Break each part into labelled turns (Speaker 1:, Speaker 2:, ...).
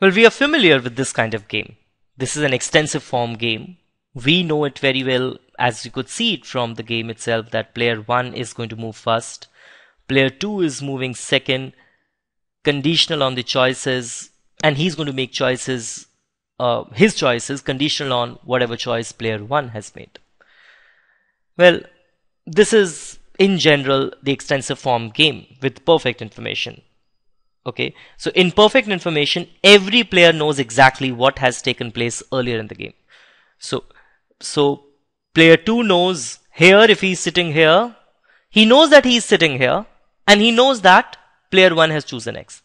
Speaker 1: Well, we are familiar with this kind of game. This is an extensive form game. We know it very well as you could see it from the game itself that player 1 is going to move first, player 2 is moving second, conditional on the choices, and he's going to make choices, uh, his choices conditional on whatever choice player 1 has made. Well, this is in general the extensive form game with perfect information okay? So in perfect information every player knows exactly what has taken place earlier in the game. So so player 2 knows here if he's sitting here he knows that he's sitting here and he knows that player 1 has chosen x.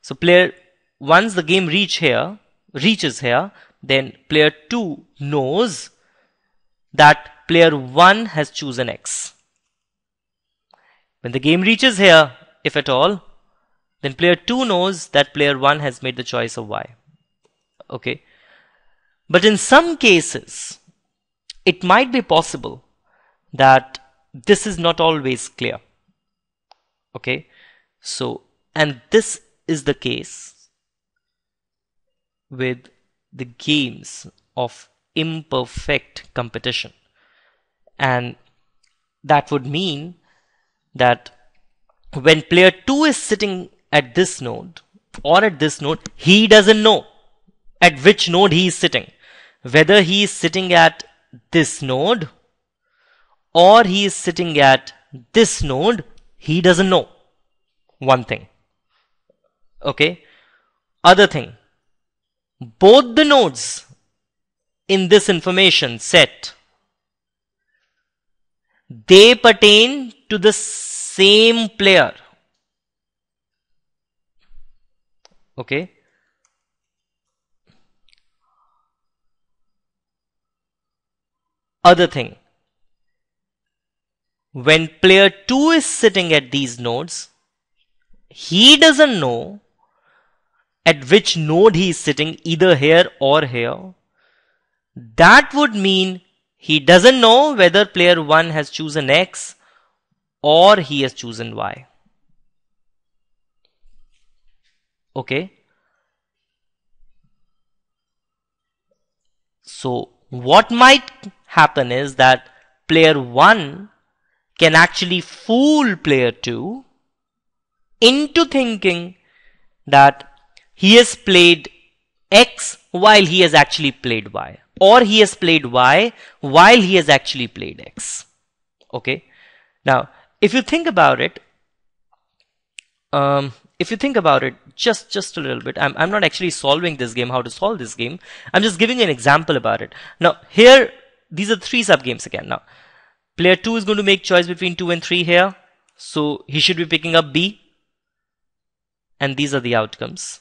Speaker 1: So player once the game reach here reaches here then player 2 knows that player 1 has chosen x. When the game reaches here if at all then player 2 knows that player 1 has made the choice of y. Okay. But in some cases, it might be possible that this is not always clear. Okay. So, and this is the case with the games of imperfect competition. And that would mean that when player 2 is sitting at this node or at this node, he doesn't know at which node he is sitting. Whether he is sitting at this node or he is sitting at this node, he doesn't know. One thing. Okay. Other thing. Both the nodes in this information set, they pertain to the same player. Okay other thing. When player 2 is sitting at these nodes he doesn't know at which node he is sitting either here or here. That would mean he doesn't know whether player 1 has chosen x or he has chosen y okay. So what might happen is that player 1 can actually fool player 2 into thinking that he has played X while he has actually played Y or he has played Y while he has actually played X. Okay? Now if you think about it um, if you think about it just just a little bit. I'm, I'm not actually solving this game how to solve this game. I'm just giving an example about it. Now here these are three sub games again. Now player 2 is going to make choice between 2 and 3 here. So he should be picking up B. And these are the outcomes.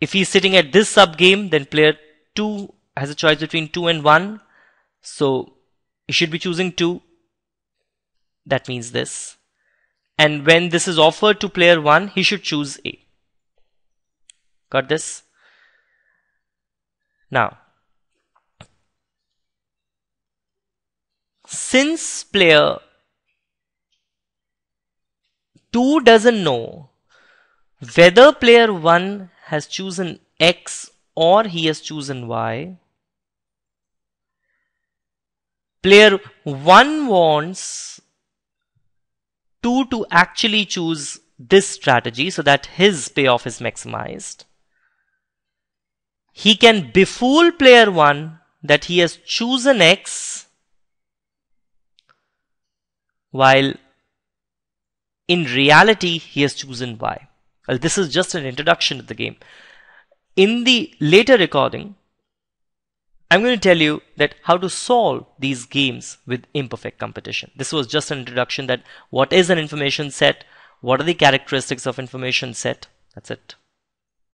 Speaker 1: If he's sitting at this sub game then player 2 has a choice between 2 and 1 so he should be choosing 2 that means this and when this is offered to player 1 he should choose A. Got this? Now since player 2 doesn't know whether player 1 has chosen X or he has chosen Y player 1 wants 2 to actually choose this strategy so that his payoff is maximized. He can befool player 1 that he has chosen X while in reality he has chosen Y. Well, this is just an introduction to the game. In the later recording, I'm going to tell you that how to solve these games with imperfect competition. This was just an introduction that what is an information set, what are the characteristics of information set, that's it.